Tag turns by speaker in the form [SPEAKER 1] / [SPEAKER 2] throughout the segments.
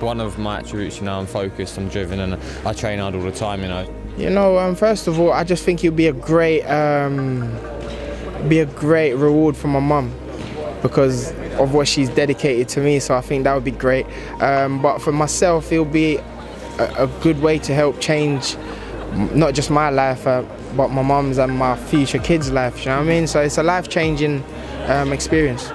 [SPEAKER 1] one of my attributes. You know, I'm focused, I'm driven, and I train hard all the time. You know.
[SPEAKER 2] You know, um, first of all, I just think it would be a great, um, be a great reward for my mum because of what she's dedicated to me. So I think that would be great. Um, but for myself, it'll be a, a, good way to help change not just my life, uh, but my mum's and my future kids' life. You know what I mean? So it's a life-changing um, experience.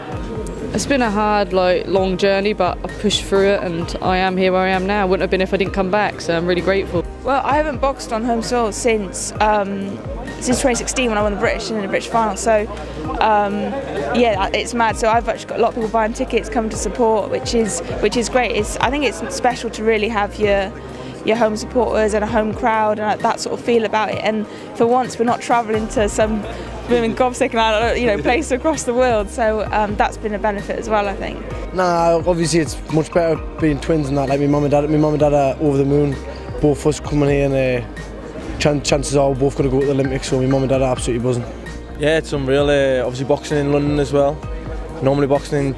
[SPEAKER 3] It's been a hard, like, long journey, but I've pushed through it, and I am here where I am now. Wouldn't have been if I didn't come back, so I'm really grateful.
[SPEAKER 4] Well, I haven't boxed on home soil since um, since 2016 when I won the British in the British final. So, um, yeah, it's mad. So I've actually got a lot of people buying tickets, coming to support, which is which is great. It's I think it's special to really have your your home supporters and a home crowd and that sort of feel about it. And for once, we're not travelling to some blooming gobsticking island, you know, place across the world. So um, that's been a benefit as well, I think.
[SPEAKER 5] Nah, obviously it's much better being twins and that. Like my mum and dad, my mum and dad are over the moon. Both of us coming here and uh, chan chances are we're both going to go to the Olympics. So my mum and dad are absolutely buzzing.
[SPEAKER 6] Yeah, it's unreal. Uh, obviously boxing in London as well. Normally boxing in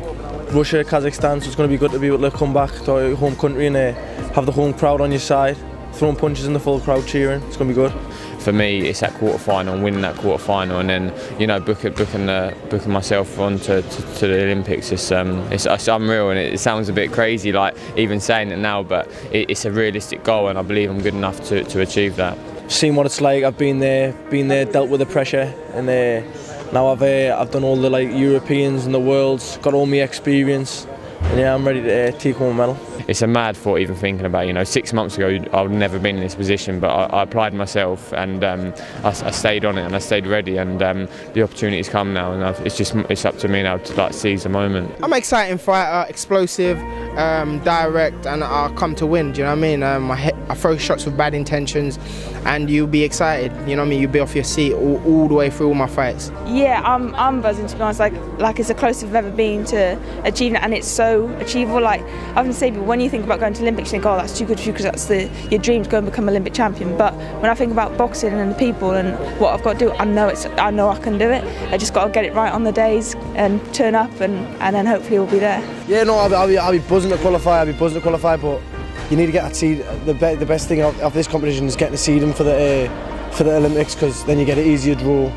[SPEAKER 6] Russia, Kazakhstan, so it's going to be good to be able to come back to our home country and uh, have the home crowd on your side, throwing punches in the full crowd cheering. It's going to be good.
[SPEAKER 1] For me, it's that quarter final, winning that quarter final, and then you know booking booking, the, booking myself on to, to, to, the Olympics. It's, um, it's, it's unreal, and it, it, sounds a bit crazy, like even saying it now, but it, it's a realistic goal, and I believe I'm good enough to, to achieve that.
[SPEAKER 6] Seen what it's like. I've been there, been there, dealt with the pressure, and. Uh, now I've uh, I've done all the like Europeans and the worlds, got all my experience, and yeah, I'm ready to uh, take home a medal.
[SPEAKER 1] It's a mad thought even thinking about. You know, six months ago I would never been in this position, but I, I applied myself and um, I, I, stayed on it and I stayed ready, and um, the opportunity's come now, and I've, it's just it's up to me now to like seize the moment.
[SPEAKER 2] I'm an exciting fighter, explosive, um, direct, and I'll come to win. Do you know what I mean? Um, I, I throw shots with bad intentions, and you'll be excited. You know what I mean? You'll be off your seat all, all the way through all my fights.
[SPEAKER 4] Yeah, I'm, I'm buzzing to be honest. Like like it's the closest I've ever been to achieving it, and it's so achievable. Like I often say, when you think about going to Olympics, you think, oh, that's too good for you because that's the your dream to go and become Olympic champion. But when I think about boxing and the people and what I've got to do, I know it's I know I can do it. I just got to get it right on the days and turn up, and, and then hopefully we'll be there.
[SPEAKER 5] Yeah, no, I'll be, I'll be, I'll be buzzing to qualify. I'll be buzzing to qualify, but you need to get a seed. The, be, the best thing of, of, this competition is getting the seeding for the uh, for the Olympics because then you get an easier draw,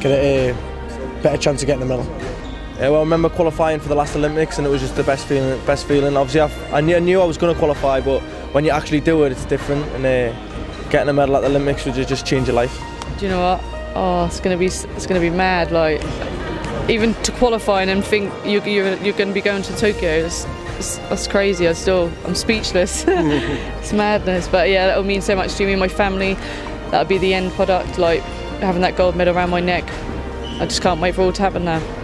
[SPEAKER 5] get a uh, better chance of getting the medal.
[SPEAKER 6] Yeah, well, I remember qualifying for the last Olympics and it was just the best feeling. Best feeling. Obviously, I, I, knew, I knew I was going to qualify, but when you actually do it, it's different. And uh, getting a medal at the Olympics would just change your life.
[SPEAKER 3] Do you know what? Oh, it's gonna be it's gonna be mad. Like even to qualify and then think you, you're you're going to be going to Tokyo. It's, it's, that's crazy. I still I'm speechless. it's madness. But yeah, that will mean so much to me and my family. That'll be the end product. Like having that gold medal around my neck. I just can't wait for all to happen now.